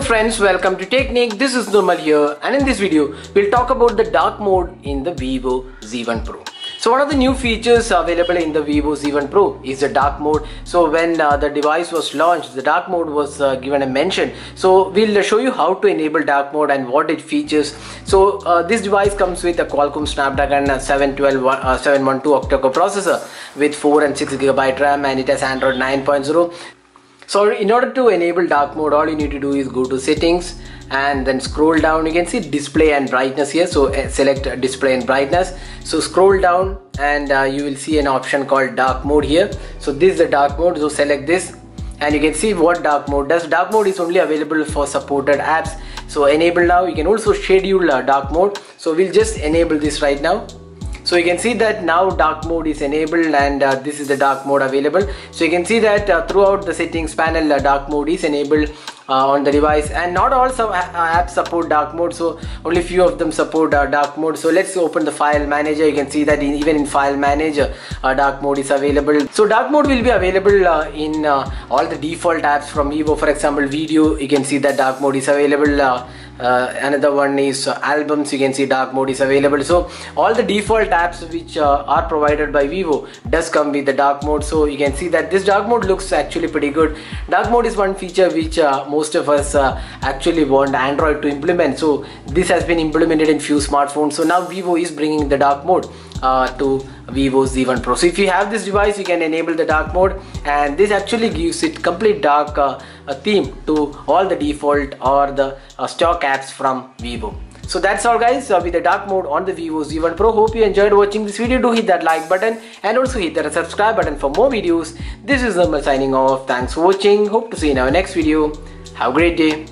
friends, welcome to Techniqued. This is Nirmal here and in this video we'll talk about the dark mode in the Vivo Z1 Pro. So one of the new features available in the Vivo Z1 Pro is the dark mode. So when uh, the device was launched, the dark mode was uh, given a mention. So we'll show you how to enable dark mode and what it features. So uh, this device comes with a Qualcomm Snapdragon 712 uh, 712 octa-core processor with 4 and 6 gigabyte RAM and it has Android 9.0 so in order to enable dark mode all you need to do is go to settings and then scroll down. You can see display and brightness here. So uh, select display and brightness. So scroll down and uh, you will see an option called dark mode here. So this is the dark mode. So select this and you can see what dark mode does. Dark mode is only available for supported apps. So enable now. You can also schedule uh, dark mode. So we'll just enable this right now so you can see that now dark mode is enabled and uh, this is the dark mode available. So you can see that uh, throughout the settings panel uh, dark mode is enabled on the device. And not all some apps support dark mode so only few of them support uh, dark mode. So let's open the file manager. You can see that in, even in file manager uh, dark mode is available. So dark mode will be available uh, in uh, all the default apps from Vivo for example video you can see that dark mode is available uh, uh, another one is uh, albums you can see dark mode is available. So all the default apps which uh, are provided by Vivo does come with the dark mode. So you can see that this dark mode looks actually pretty good. Dark mode is one feature which most of us actually want Android to implement so this has been implemented in few smartphones so now Vivo is bringing the dark mode uh, to Vivo Z1 Pro. So if you have this device, you can enable the dark mode and this actually gives it complete dark uh, theme to all the default or the uh, stock apps from Vivo. So that's all guys uh, with the dark mode on the Vivo Z1 Pro. Hope you enjoyed watching this video. Do hit that like button and also hit that subscribe button for more videos. This is Nirmal signing off. Thanks for watching. Hope to see you in our next video. Have a great day.